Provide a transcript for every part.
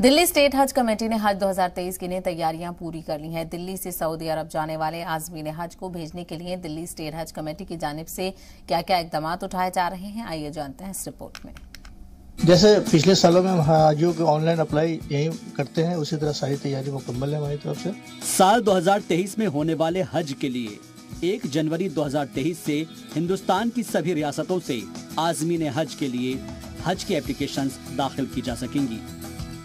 Delhi state हज committee ने हज 2023 की नई तैयारियाँ पूरी कर ली हैं। दिल्ली से सऊदी अरब जाने वाले आजमीन हज को भेजने के लिए दिल्ली स्टेट हज कमेटी की जानब से क्या क्या इकदाम उठाए जा रहे हैं आइए जानते हैं इस रिपोर्ट में। जैसे पिछले सालों में हम हाजियों के ऑनलाइन अप्लाई यही करते हैं उसी तरह सारी तैयारी मुकम्मल है हमारी तरफ़ से। साल 2023 में होने वाले हज के लिए 1 जनवरी 2023 से हिंदुस्तान की सभी रियासतों से आजमीन हज के लिए हज की एप्लीकेशंस दाखिल की जा सकेंगी।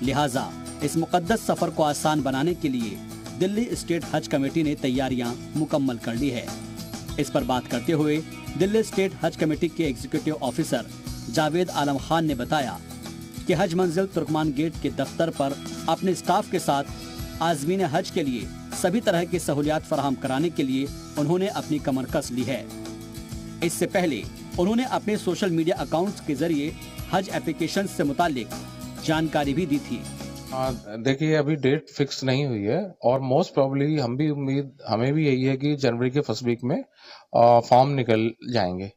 लिहाजा, इस मुकदस सफ़र को आसान बनाने के लिए दिल्ली स्टेट हज कमेटी ने तैयारियाँ मुकम्मल कर ली है। इस पर बात करते हुए दिल्ली स्टेट हज कमेटी के एग्जीक्यूटिव ऑफिसर जावेद आलम खान ने बताया कि हज मंजिल तुर्कमान गेट के दफ्तर पर अपने स्टाफ के साथ आजमीन हज के लिए सभी तरह की सहूलियात फराहम कराने के लिए उन्होंने अपनी कमर कस ली है। इससे पहले उन्होंने अपने सोशल मीडिया अकाउंट्स के ज़रिए हज एप्लीकेशन से मुतालिक जानकारी भी दी थी। देखिए अभी डेट फिक्स नहीं हुई है और मोस्ट प्रॉब्ली हम भी उम्मीद हमें भी यही है कि जनवरी के फ़र्स्ट वीक में फॉर्म निकल जाएँगे।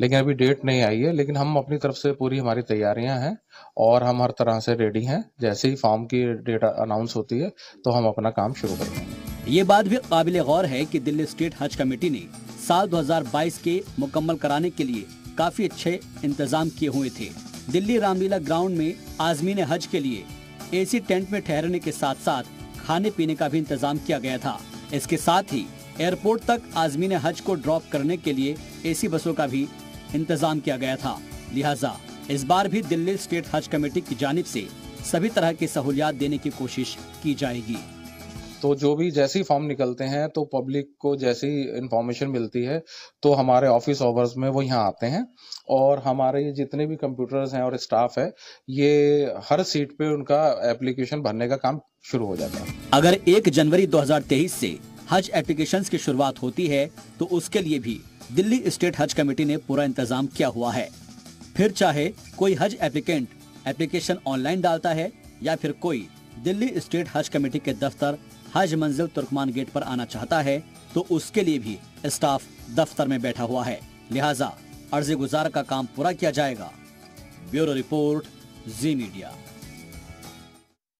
लेकिन अभी डेट नहीं आई है लेकिन हम अपनी तरफ़ से पूरी हमारी तैयारियाँ हैं और हम हर तरह से रेडी हैं। जैसे ही फॉर्म की डेट अनाउंस होती है तो हम अपना काम शुरू करेंगे। ये बात भी काबिल गौर है कि दिल्ली स्टेट हज कमेटी ने साल 2022 के मुकम्मल कराने के लिए काफ़ी अच्छे इंतज़ाम किए हुए थे। दिल्ली रामलीला ग्राउंड में आजमीन हज के लिए एसी टेंट में ठहरने के साथ साथ खाने पीने का भी इंतज़ाम किया गया था। इसके साथ ही एयरपोर्ट तक आजमीन हज को ड्रॉप करने के लिए एसी बसों का भी इंतज़ाम किया गया था। लिहाजा इस बार भी दिल्ली स्टेट हज कमेटी की जानब ऐसी सभी तरह की सहूलियात देने की कोशिश की जाएगी। तो जो भी जैसे ही फॉर्म निकलते हैं तो पब्लिक को जैसी इंफॉर्मेशन मिलती है तो हमारे ऑफ़िस आवर्स में वो यहाँ आते हैं। और हमारे जितने भी कंप्यूटर्स हैं और स्टाफ है, ये हर सीट पे उनका एप्लीकेशन भरने का काम शुरू हो जाता है। अगर एक जनवरी 2023 से हज एप्लीकेशन की शुरुआत होती है तो उसके लिए भी दिल्ली स्टेट हज कमेटी ने पूरा इंतज़ाम किया हुआ है। फिर चाहे कोई हज एप्लीकेंट एप्लीकेशन ऑनलाइन डालता है, या फिर कोई दिल्ली स्टेट हज कमेटी के दफ्तर हज मंजिल तुर्कमान गेट पर आना चाहता है तो उसके लिए भी स्टाफ दफ्तर में बैठा हुआ है। लिहाजा अर्जी गुजार का काम पूरा किया जाएगा। Bureau report, Zee media.